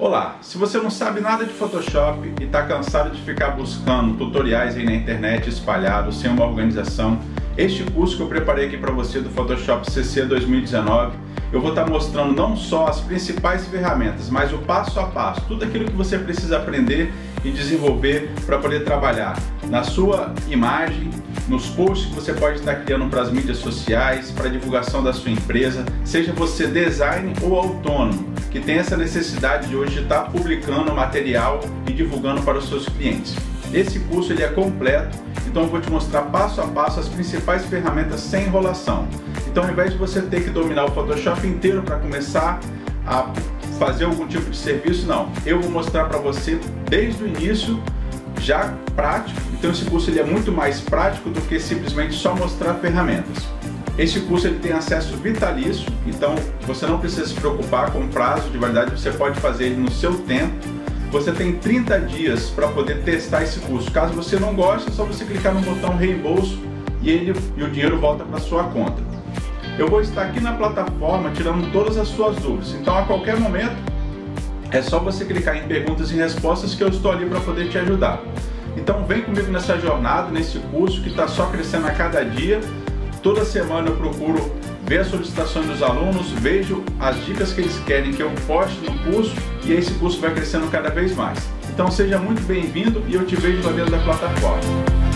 Olá, se você não sabe nada de Photoshop e está cansado de ficar buscando tutoriais aí na internet espalhados sem uma organização, este curso que eu preparei aqui para você do Photoshop CC 2019, eu vou estar tá mostrando não só as principais ferramentas, mas o passo a passo, tudo aquilo que você precisa aprender e desenvolver para poder trabalhar na sua imagem, nos posts que você pode estar criando para as mídias sociais, para a divulgação da sua empresa, seja você design ou autônomo, que tem essa necessidade de hoje estar publicando material e divulgando para os seus clientes. Esse curso ele é completo, então eu vou te mostrar passo a passo as principais ferramentas sem enrolação. Então ao invés de você ter que dominar o Photoshop inteiro para começar a fazer algum tipo de serviço, não. Eu vou mostrar para você desde o início já prático. Então esse curso ele é muito mais prático do que simplesmente só mostrar ferramentas. Esse curso ele tem acesso vitalício, então você não precisa se preocupar com prazo de validade, você pode fazer ele no seu tempo. Você tem 30 dias para poder testar esse curso. Caso você não goste, é só você clicar no botão reembolso e, ele, e o dinheiro volta para sua conta. Eu vou estar aqui na plataforma tirando todas as suas dúvidas. Então a qualquer momento é só você clicar em perguntas e respostas que eu estou ali para poder te ajudar. Então vem comigo nessa jornada, nesse curso que está só crescendo a cada dia. Toda semana eu procuro ver as solicitações dos alunos, vejo as dicas que eles querem que eu poste no curso e esse curso vai crescendo cada vez mais. Então seja muito bem-vindo e eu te vejo lá dentro da plataforma.